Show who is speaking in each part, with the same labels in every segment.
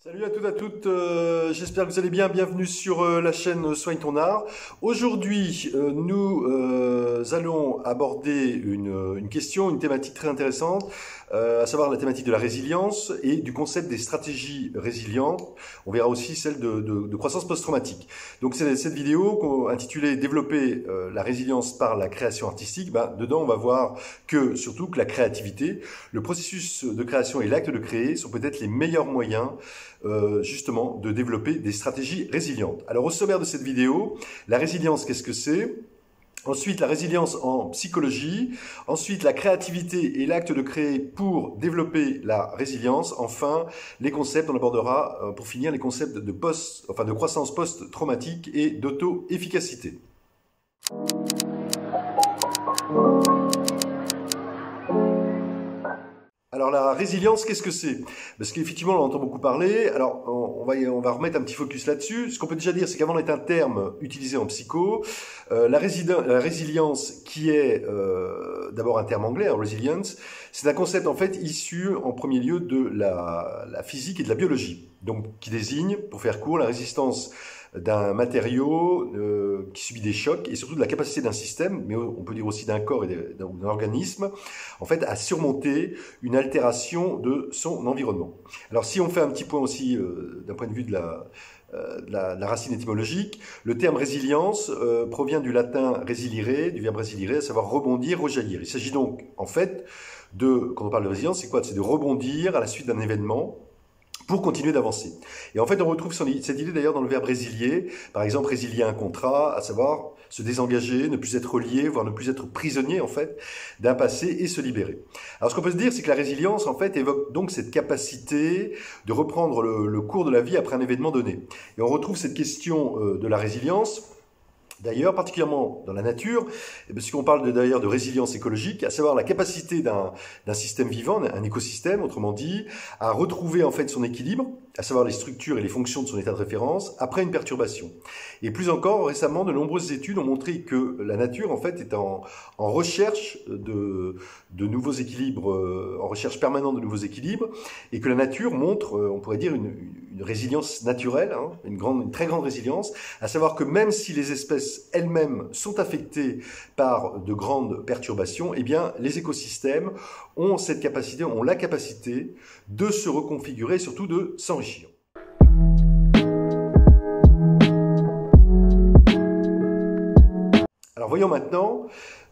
Speaker 1: Salut à toutes et à toutes, euh, j'espère que vous allez bien, bienvenue sur euh, la chaîne Soigne ton art. Aujourd'hui, euh, nous allons aborder une, une, question, une thématique très intéressante, à savoir la thématique de la résilience et du concept des stratégies résilientes. On verra aussi celle de, de, de croissance post-traumatique. Donc c'est cette vidéo intitulée Développer la résilience par la création artistique. Ben, dedans, on va voir que surtout que la créativité, le processus de création et l'acte de créer sont peut-être les meilleurs moyens euh, justement de développer des stratégies résilientes. Alors au sommaire de cette vidéo, la résilience, qu'est-ce que c'est? Ensuite, la résilience en psychologie. Ensuite, la créativité et l'acte de créer pour développer la résilience. Enfin, les concepts, on abordera, euh, pour finir, les concepts de, post, enfin, de croissance post-traumatique et d'auto-efficacité. Alors la résilience, qu'est-ce que c'est? Parce qu'effectivement, on en entend beaucoup parler. Alors on va, on va remettre un petit focus là-dessus. Ce qu'on peut déjà dire, c'est qu'avant est un terme utilisé en psycho. Euh, la, la, résilience, qui est euh, d'abord un terme anglais, hein, resilience, c'est un concept en fait issu en premier lieu de la, la physique et de la biologie. Donc qui désigne, pour faire court, la résistance d'un matériau euh, qui subit des chocs et surtout de la capacité d'un système, mais on peut dire aussi d'un corps et d'un organisme, en fait, à surmonter une altération de son environnement. Alors, si on fait un petit point aussi euh, d'un point de vue de la, euh, la, la, racine étymologique. Le terme résilience provient du latin résilire, du verbe résilire, à savoir rebondir, rejaillir. Il s'agit donc, en fait, de, quand on parle de résilience, c'est quoi? C'est de rebondir à la suite d'un événement pour continuer d'avancer. Et en fait, on retrouve cette idée d'ailleurs dans le verbe résilier. Par exemple, résilier un contrat, à savoir se désengager, ne plus être lié, voire ne plus être prisonnier en fait d'un passé et se libérer. Alors ce qu'on peut se dire, c'est que la résilience en fait évoque donc cette capacité de reprendre le, cours de la vie après un événement donné. Et on retrouve cette question euh, de la résilience D'ailleurs, particulièrement dans la nature, parce qu'on parle d'ailleurs de résilience écologique, à savoir la capacité d'un système vivant, un écosystème, autrement dit, à retrouver en fait son équilibre, à savoir les structures et les fonctions de son état de référence, après une perturbation. Et plus encore, récemment, de nombreuses études ont montré que la nature, en fait, est en, en recherche de, de, nouveaux équilibres, euh, en recherche permanente de nouveaux équilibres, et que la nature montre, euh, on pourrait dire, une, une résilience naturelle, hein, une, grande, une très grande résilience, à savoir que même si les espèces elles-mêmes sont affectées par de grandes perturbations, eh bien, les écosystèmes ont cette capacité, ont la capacité de se reconfigurer, surtout de s'enrichir. Alors voyons maintenant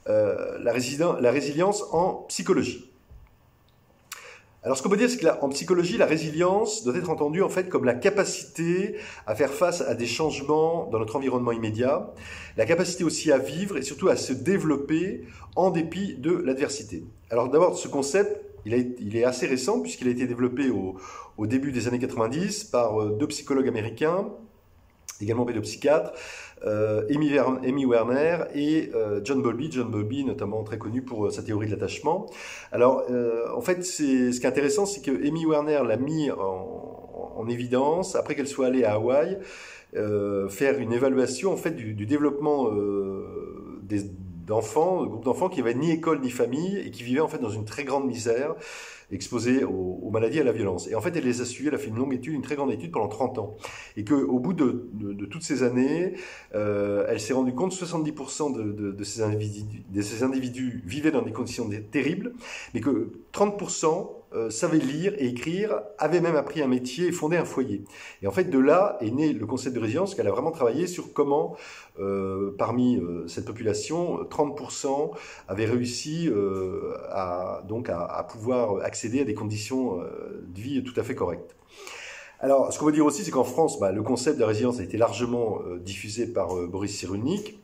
Speaker 1: euh, la, la résilience en psychologie. Alors, ce qu'on peut dire, c'est qu'en psychologie, la résilience doit être entendue en fait comme la capacité à faire face à des changements dans notre environnement immédiat, la capacité aussi à vivre et surtout à se développer en dépit de l'adversité. Alors, d'abord, ce concept, il, est assez récent puisqu'il a été développé au, début des années 90 par euh, deux psychologues américains, également pédopsychiatres, euh, Amy, Werner et euh, John Bowlby. John Bowlby, notamment très connu pour sa théorie de l'attachement. Alors, en fait, ce qui est intéressant, c'est que Amy Werner l'a mis en, évidence après qu'elle soit allée à Hawaï faire une évaluation en fait du développement des d'enfants, de groupes d'enfants qui n'avaient ni école ni famille et qui vivaient en fait dans une très grande misère, exposés aux, maladies et à la violence. Et en fait, elle les a suivis, elle a fait une longue étude, une très grande étude pendant 30 ans. Et qu'au bout de, toutes ces années, euh, elle s'est rendue compte que 70% de, de, ces individus, de ces individus vivaient dans des conditions terribles, mais que 30% euh, savait lire et écrire, avait même appris un métier et fondé un foyer. Et en fait, de là est né le concept de résilience, qu'elle a vraiment travaillé sur comment, euh, parmi euh, cette population, 30% avaient réussi à, donc à, pouvoir accéder à des conditions de vie tout à fait correctes. Alors, ce qu'on veut dire aussi, c'est qu'en France, bah, le concept de résilience a été largement diffusé par Boris Cyrulnik,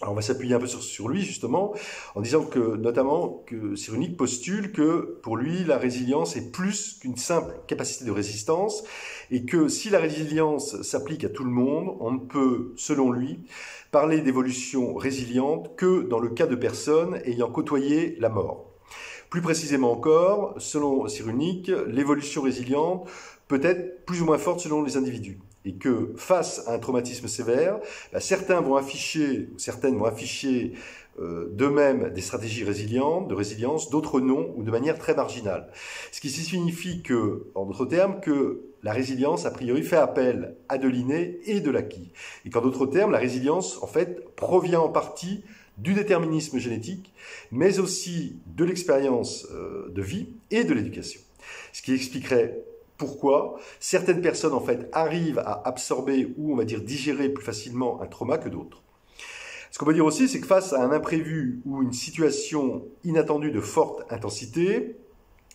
Speaker 1: alors on va s'appuyer un peu sur, lui justement en disant que notamment que Cyrulnik postule que pour lui la résilience est plus qu'une simple capacité de résistance et que si la résilience s'applique à tout le monde, on ne peut, selon lui, parler d'évolution résiliente que dans le cas de personnes ayant côtoyé la mort. Plus précisément encore, selon Cyrulnik, l'évolution résiliente peut être plus ou moins forte selon les individus et que face à un traumatisme sévère, bah, certains vont afficher, certaines vont afficher euh, d'eux-mêmes des stratégies résilientes, de résilience, d'autres non, ou de manière très marginale. Ce qui signifie que, en d'autres termes, que la résilience, a priori, fait appel à de l'inné et de l'acquis. Et qu'en d'autres termes, la résilience, en fait, provient en partie du déterminisme génétique, mais aussi de l'expérience euh, de vie et de l'éducation. Ce qui expliquerait pourquoi certaines personnes, en fait, arrivent à absorber ou, on va dire, digérer plus facilement un trauma que d'autres. Ce qu'on peut dire aussi, c'est que face à un imprévu ou une situation inattendue de forte intensité,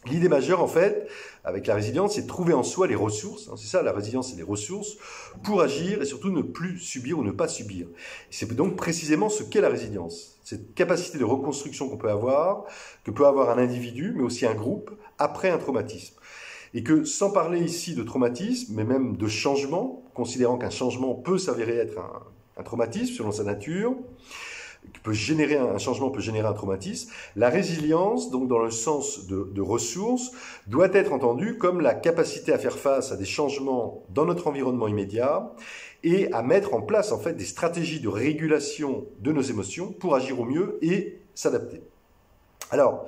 Speaker 1: L'idée majeure, en fait, avec la résilience, c'est de trouver en soi les ressources. Hein, c'est ça, la résilience, c'est les ressources pour agir et surtout ne plus subir ou ne pas subir. C'est donc précisément ce qu'est la résilience. Cette capacité de reconstruction qu'on peut avoir, que peut avoir un individu, mais aussi un groupe, après un traumatisme. Et que sans parler ici de traumatisme, mais même de changement, considérant qu'un changement peut s'avérer être un, traumatisme selon sa nature, peut générer un changement peut générer un traumatisme. La résilience, donc dans le sens de, de, ressources, doit être entendue comme la capacité à faire face à des changements dans notre environnement immédiat et à mettre en place en fait des stratégies de régulation de nos émotions pour agir au mieux et s'adapter. Alors,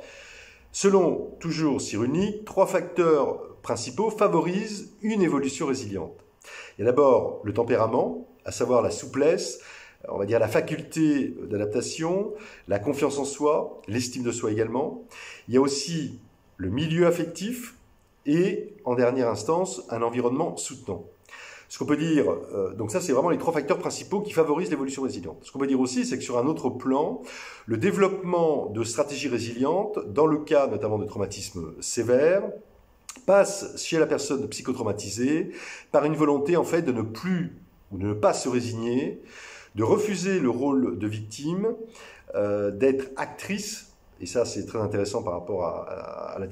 Speaker 1: selon toujours Cyrulnik, trois facteurs principaux favorisent une évolution résiliente. Il y a d'abord le tempérament, à savoir la souplesse, on va dire la faculté d'adaptation, la confiance en soi, l'estime de soi également. Il y a aussi le milieu affectif et, en dernière instance, un environnement soutenant. Ce qu'on peut dire, euh, donc ça c'est vraiment les trois facteurs principaux qui favorisent l'évolution résiliente. Ce qu'on peut dire aussi, c'est que sur un autre plan, le développement de stratégies résilientes, dans le cas notamment de traumatismes sévères, passe chez la personne psychotraumatisée par une volonté en fait de ne plus ou de ne pas se résigner, de refuser le rôle de victime, euh, d'être actrice, et ça c'est très intéressant par rapport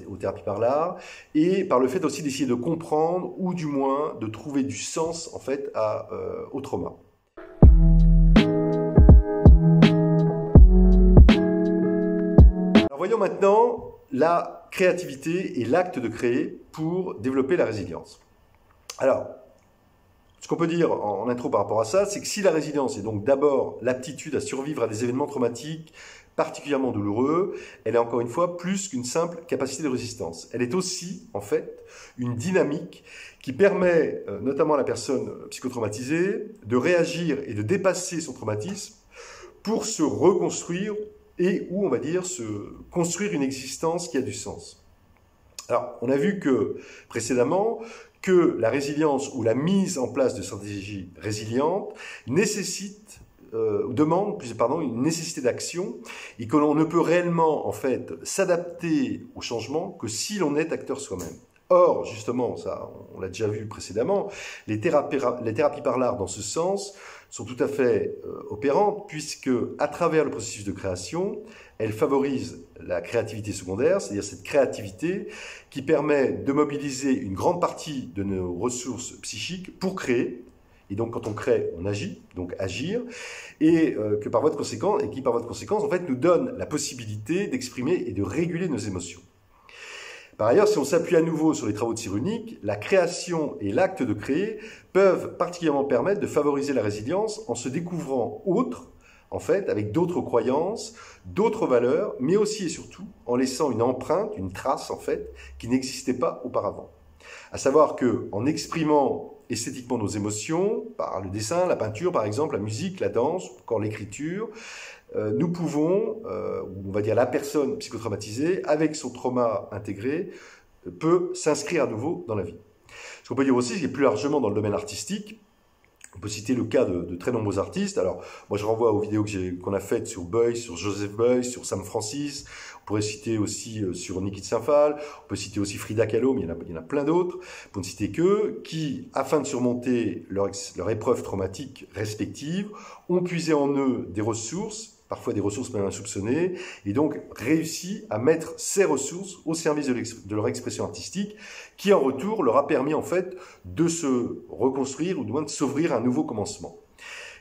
Speaker 1: aux thérapies par l'art, et par le fait aussi d'essayer de comprendre, ou du moins de trouver du sens en fait euh, au trauma. Voyons maintenant la créativité et l'acte de créer pour développer la résilience. Alors, ce qu'on peut dire en intro par rapport à ça, c'est que si la résilience est donc d'abord l'aptitude à survivre à des événements traumatiques particulièrement douloureux, elle est encore une fois plus qu'une simple capacité de résistance. Elle est aussi, en fait, une dynamique qui permet euh, notamment à la personne psychotraumatisée de réagir et de dépasser son traumatisme pour se reconstruire et ou, on va dire, se construire une existence qui a du sens. Alors, on a vu que précédemment, que la résilience ou la mise en place de stratégies résilientes nécessite euh, demande pardon une nécessité d'action et que l'on ne peut réellement en fait s'adapter au changement que si l'on est acteur soi-même. Or, justement, ça, on l'a déjà vu précédemment, les thérapies, les thérapies par l'art, dans ce sens, sont tout à fait euh, opérantes, puisque, à travers le processus de création, elles favorisent la créativité secondaire, c'est-à-dire cette créativité qui permet de mobiliser une grande partie de nos ressources psychiques pour créer. Et donc, quand on crée, on agit, donc agir, et euh, que par voie de conséquence, et qui par voie de conséquence, en fait, nous donne la possibilité d'exprimer et de réguler nos émotions. Par ailleurs, si on s'appuie à nouveau sur les travaux de Cyrulnik, la création et l'acte de créer peuvent particulièrement permettre de favoriser la résilience en se découvrant autre, en fait, avec d'autres croyances, d'autres valeurs, mais aussi et surtout en laissant une empreinte, une trace, en fait, qui n'existait pas auparavant. À savoir que, en exprimant esthétiquement nos émotions, par le dessin, la peinture par exemple, la musique, la danse, encore l'écriture, euh, nous pouvons, euh, on va dire la personne psychotraumatisée, avec son trauma intégré, peut s'inscrire à nouveau dans la vie. Ce qu'on peut dire aussi, c'est plus largement dans le domaine artistique, on peut citer le cas de, très nombreux artistes. Alors, moi, je renvoie aux vidéos qu'on a faites sur Beuys, sur Joseph Beuys, sur Sam Francis. On pourrait citer aussi euh, sur Niki Saint-Phal. On peut citer aussi Frida Kahlo, mais il y en a, il y en a plein d'autres, pour ne citer que, qui, afin de surmonter leur, leur épreuve traumatique respective, ont puisé en eux des ressources parfois des ressources même insoupçonnées, et donc réussi à mettre ces ressources au service de, leur expression artistique, qui en retour leur a permis en fait de se reconstruire ou de s'ouvrir un nouveau commencement.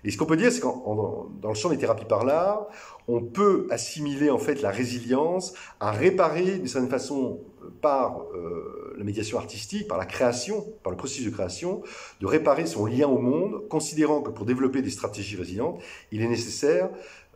Speaker 1: Et ce qu'on peut dire, c'est qu'en dans le champ des thérapies par l'art, on peut assimiler en fait la résilience à réparer d'une certaine façon par euh, la médiation artistique, par la création, par le processus de création, de réparer son lien au monde, considérant que pour développer des stratégies résilientes, il est nécessaire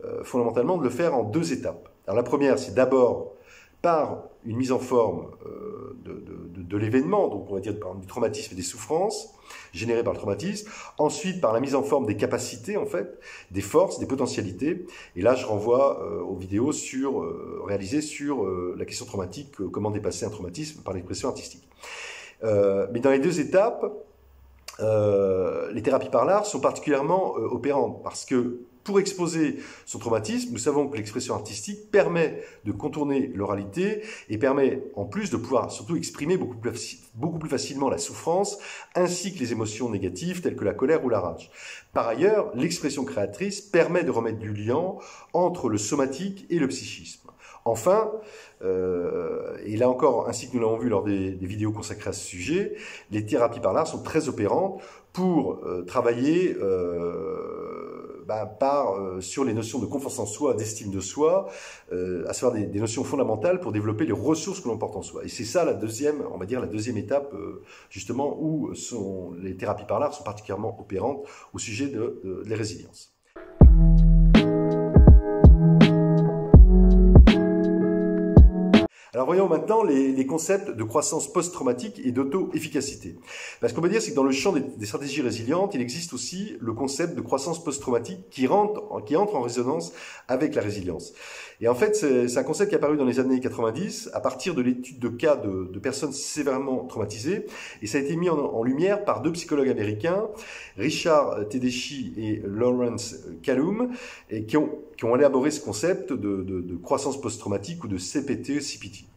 Speaker 1: euh, fondamentalement de le faire en deux étapes. Alors la première, c'est d'abord par une mise en forme euh, de, l'événement, donc on va dire par du traumatisme et des souffrances générées par le traumatisme, ensuite par la mise en forme des capacités en fait, des forces, des potentialités, et là je renvoie euh, aux vidéos sur, euh, réalisées sur la question traumatique, comment dépasser un traumatisme par l'expression artistique. mais dans les deux étapes, les thérapies par l'art sont particulièrement opérantes parce que pour exposer son traumatisme, nous savons que l'expression artistique permet de contourner l'oralité et permet en plus de pouvoir surtout exprimer beaucoup plus, facilement la souffrance ainsi que les émotions négatives telles que la colère ou la rage. Par ailleurs, l'expression créatrice permet de remettre du lien entre le somatique et le psychisme. Enfin, euh, et là encore, ainsi que nous l'avons vu lors des, vidéos consacrées à ce sujet, les thérapies par l'art sont très opérantes pour euh, travailler euh, bah, par, euh, sur les notions de confiance en soi, d'estime de soi, euh, à savoir des, notions fondamentales pour développer les ressources que l'on porte en soi. Et c'est ça la deuxième, on va dire la deuxième étape, euh, justement, où sont, les thérapies par l'art sont particulièrement opérantes au sujet de, de, de la résilience. Alors voyons maintenant les, concepts de croissance post-traumatique et d'auto-efficacité. Ce qu'on peut dire, c'est que dans le champ des, stratégies résilientes, il existe aussi le concept de croissance post-traumatique qui, qui entre en résonance avec la résilience. Et en fait, c'est un concept qui est apparu dans les années 90 à partir de l'étude de cas de, personnes sévèrement traumatisées. Et ça a été mis en, lumière par deux psychologues américains, Richard Tedeschi et Lawrence Callum, et qui ont, qui ont élaboré ce concept de, de croissance post-traumatique ou de CPT-CPT.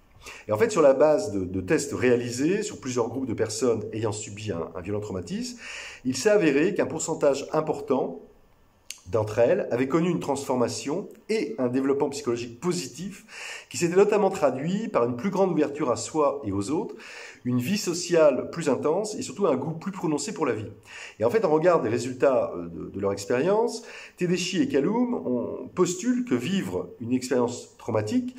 Speaker 1: Et en fait, sur la base de, tests réalisés sur plusieurs groupes de personnes ayant subi un, un violent traumatisme, il s'est avéré qu'un pourcentage important d'entre elles avaient connu une transformation et un développement psychologique positif qui s'était notamment traduit par une plus grande ouverture à soi et aux autres, une vie sociale plus intense et surtout un goût plus prononcé pour la vie. Et en fait, en regard des résultats euh, de, leur expérience, Tedeschi et Kaloum postulent que vivre une expérience traumatique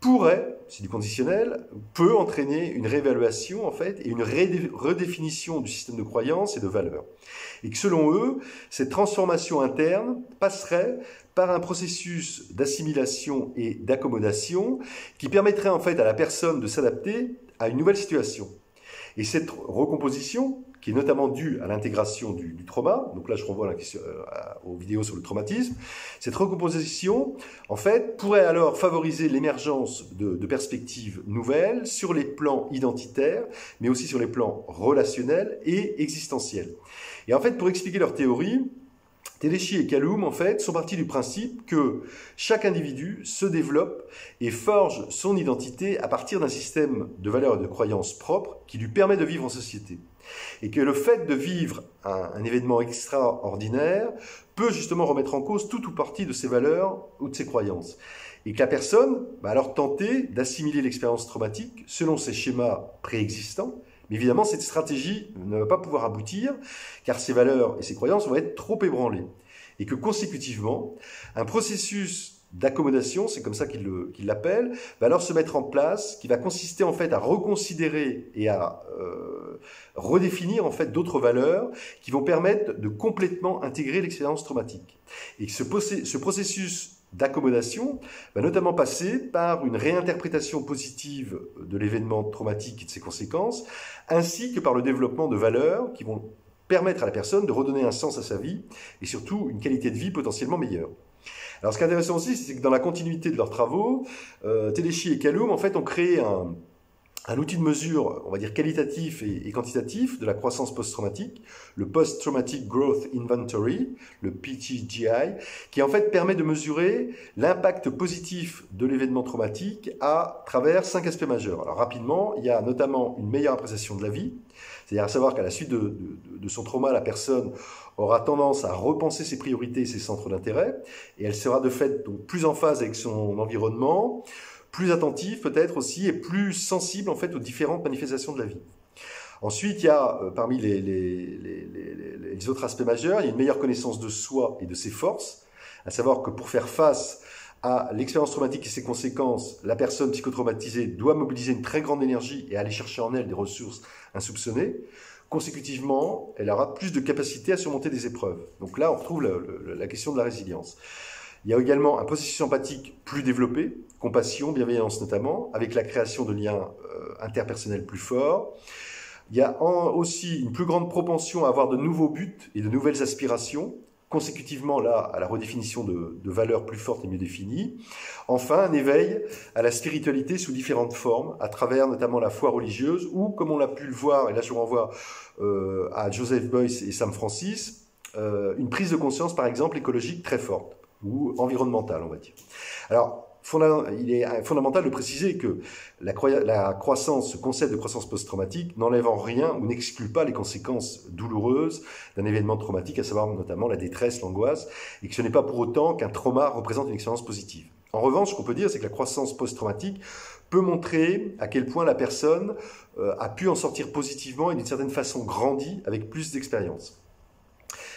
Speaker 1: pourrait, c'est du conditionnel, peut entraîner une réévaluation en fait et une redéfinition du système de croyances et de valeurs. Et que selon eux, cette transformation interne passerait par un processus d'assimilation et d'accommodation qui permettrait en fait à la personne de s'adapter à une nouvelle situation. Et cette recomposition qui est notamment due à l'intégration du, trauma. Donc là, je renvoie la euh, aux vidéos sur le traumatisme. Cette recomposition, en fait, pourrait alors favoriser l'émergence de, perspectives nouvelles sur les plans identitaires, mais aussi sur les plans relationnels et existentiels. Et en fait, pour expliquer leur théorie, Tedeschi et Kaloum, en fait, sont partis du principe que chaque individu se développe et forge son identité à partir d'un système de valeurs et de croyances propres qui lui permet de vivre en société. Et que le fait de vivre un, événement extraordinaire peut justement remettre en cause tout ou partie de ses valeurs ou de ses croyances. Et que la personne va alors tenter d'assimiler l'expérience traumatique selon ses schémas préexistants. Mais évidemment, cette stratégie ne va pas pouvoir aboutir car ses valeurs et ses croyances vont être trop ébranlées. Et que consécutivement, un processus d'accommodation, c'est comme ça qu'il l'appelle, va alors se mettre en place, qui va consister en fait à reconsidérer et à euh, redéfinir en fait d'autres valeurs qui vont permettre de complètement intégrer l'expérience traumatique. Et ce, ce processus d'accommodation va notamment passer par une réinterprétation positive de l'événement traumatique et de ses conséquences, ainsi que par le développement de valeurs qui vont permettre à la personne de redonner un sens à sa vie et surtout une qualité de vie potentiellement meilleure. Alors ce qui est intéressant aussi, c'est que dans la continuité de leurs travaux, euh, Tedeschi et Kaloum en fait ont créé un, un outil de mesure, on va dire qualitatif et, quantitatif de la croissance post-traumatique, le Post-Traumatic Growth Inventory, le PTGI, qui en fait permet de mesurer l'impact positif de l'événement traumatique à travers cinq aspects majeurs. Alors rapidement, il y a notamment une meilleure appréciation de la vie, c'est-à-dire à savoir qu'à la suite de, de, son trauma, la personne aura tendance à repenser ses priorités et ses centres d'intérêt, et elle sera de fait donc plus en phase avec son environnement, plus attentif peut-être aussi et plus sensible en fait aux différentes manifestations de la vie. Ensuite, il y a euh, parmi les, autres aspects majeurs, il y a une meilleure connaissance de soi et de ses forces, à savoir que pour faire face à l'expérience traumatique et ses conséquences, la personne psychotraumatisée doit mobiliser une très grande énergie et aller chercher en elle des ressources insoupçonnées. Consécutivement, elle aura plus de capacité à surmonter des épreuves. Donc là, on retrouve la, question de la résilience. Il y a également un processus empathique plus développé, compassion, bienveillance notamment, avec la création de liens euh, interpersonnels plus forts. Il y a aussi une plus grande propension à avoir de nouveaux buts et de nouvelles aspirations, consécutivement là à la redéfinition de, valeurs plus fortes et mieux définies. Enfin, un éveil à la spiritualité sous différentes formes, à travers notamment la foi religieuse, ou comme on l'a pu le voir, et là je renvoie euh, à Joseph Boyce et Sam Francis, euh, une prise de conscience par exemple écologique très forte, ou environnementale on va dire. Alors, il est fondamental de préciser que la, croissance, ce concept de croissance post-traumatique n'enlève en rien ou n'exclut pas les conséquences douloureuses d'un événement traumatique, à savoir notamment la détresse, l'angoisse, et que ce n'est pas pour autant qu'un trauma représente une expérience positive. En revanche, ce qu'on peut dire, c'est que la croissance post-traumatique peut montrer à quel point la personne euh, a pu en sortir positivement et d'une certaine façon grandi avec plus d'expérience.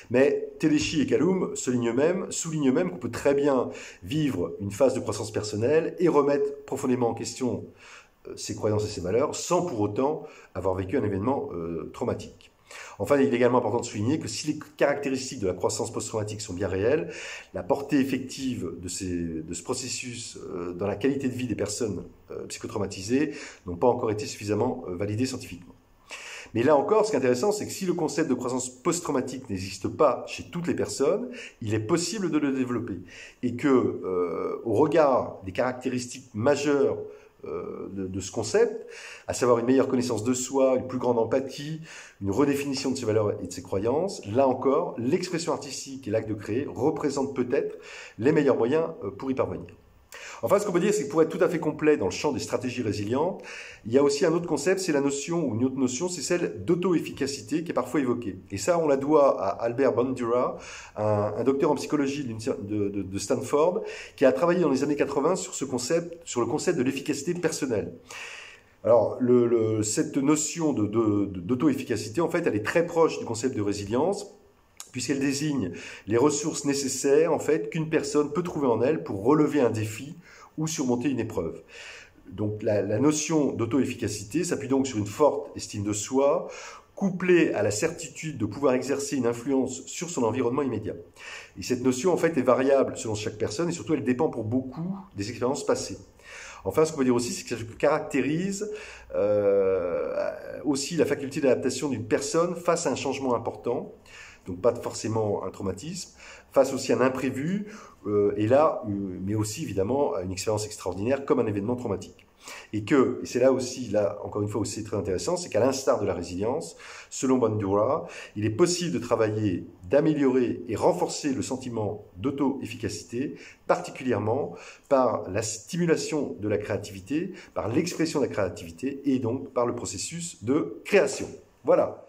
Speaker 1: Mais Tedeschi et Kaloum soulignent même, soulignent même qu'on peut très bien vivre une phase de croissance personnelle et remettre profondément en question euh, ses croyances et ses valeurs sans pour autant avoir vécu un événement euh, traumatique. Enfin, il est également important de souligner que si les caractéristiques de la croissance post-traumatique sont bien réelles, la portée effective de, ce processus euh, dans la qualité de vie des personnes psychotraumatisées n'ont pas encore été suffisamment validées scientifiquement. Mais là encore, ce qui est intéressant, c'est que si le concept de croissance post-traumatique n'existe pas chez toutes les personnes, il est possible de le développer. Et que, euh, au regard des caractéristiques majeures euh, de, ce concept, à savoir une meilleure connaissance de soi, une plus grande empathie, une redéfinition de ses valeurs et de ses croyances, là encore, l'expression artistique et l'acte de créer représentent peut-être les meilleurs moyens euh, pour y parvenir. Enfin, ce qu'on peut dire, c'est que pour être tout à fait complet dans le champ des stratégies résilientes, il y a aussi un autre concept, c'est la notion, ou une autre notion, c'est celle d'auto-efficacité qui est parfois évoquée. Et ça, on la doit à Albert Bandura, un, docteur en psychologie de, Stanford, qui a travaillé dans les années 80 sur ce concept, sur le concept de l'efficacité personnelle. Alors, le, cette notion d'auto-efficacité, en fait, elle est très proche du concept de résilience, puisqu'elle désigne les ressources nécessaires en fait qu'une personne peut trouver en elle pour relever un défi ou surmonter une épreuve. Donc la, notion d'auto-efficacité s'appuie donc sur une forte estime de soi, couplée à la certitude de pouvoir exercer une influence sur son environnement immédiat. Et cette notion en fait est variable selon chaque personne et surtout elle dépend pour beaucoup des expériences passées. Enfin, ce qu'on peut dire aussi, c'est que ça caractérise euh, aussi la faculté d'adaptation d'une personne face à un changement important, donc pas forcément un traumatisme, face aussi à un imprévu, euh, et là, euh, mais aussi évidemment à une expérience extraordinaire comme un événement traumatique. Et que, et c'est là aussi, là encore une fois aussi très intéressant, c'est qu'à l'instar de la résilience, selon Bandura, il est possible de travailler, d'améliorer et renforcer le sentiment d'auto-efficacité, particulièrement par la stimulation de la créativité, par l'expression de la créativité et donc par le processus de création. Voilà.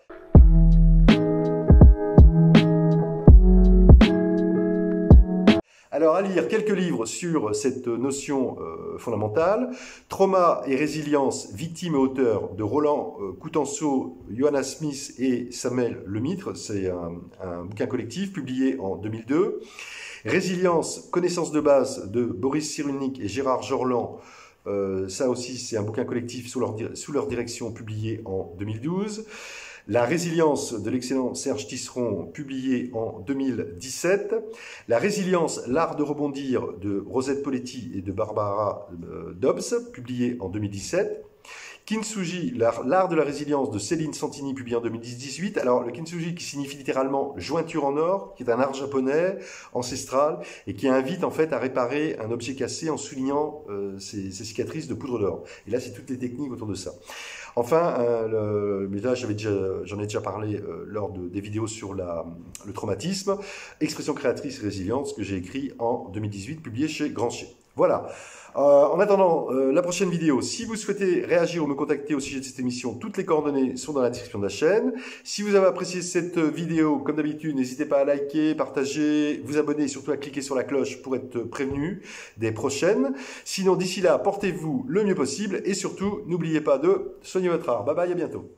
Speaker 1: Alors à lire quelques livres sur cette notion euh, fondamentale. Trauma et résilience, victime et auteur de Roland euh, Coutenceau, Johanna Smith et Samuel Lemitre. C'est un, bouquin collectif publié en 2002. Résilience, connaissance de base de Boris Cyrulnik et Gérard Jorland. Euh, ça aussi, c'est un bouquin collectif sous leur, sous leur direction publié en 2012. La résilience de l'excellent Serge Tisseron, publié en 2017. La résilience, l'art de rebondir de Rosette Poletti et de Barbara euh, Dobbs, publié en 2017. Kintsugi, l'art de la résilience de Céline Santini, publié en 2018. Alors, le kintsugi qui signifie littéralement jointure en or, qui est un art japonais ancestral et qui invite en fait à réparer un objet cassé en soulignant euh, ses, cicatrices de poudre d'or. Et là, c'est toutes les techniques autour de ça. Enfin, euh, mais là, j'en ai déjà parlé euh, lors de, des vidéos sur la, le traumatisme, expression créatrice et résilience que j'ai écrit en 2018, publié chez Grancher. Voilà. Euh, en attendant euh, la prochaine vidéo, si vous souhaitez réagir ou me contacter au sujet de cette émission, toutes les coordonnées sont dans la description de la chaîne. Si vous avez apprécié cette vidéo, comme d'habitude, n'hésitez pas à liker, partager, vous abonner et surtout à cliquer sur la cloche pour être prévenu des prochaines. Sinon, d'ici là, portez-vous le mieux possible et surtout, n'oubliez pas de soigner votre art. Bye bye, à bientôt.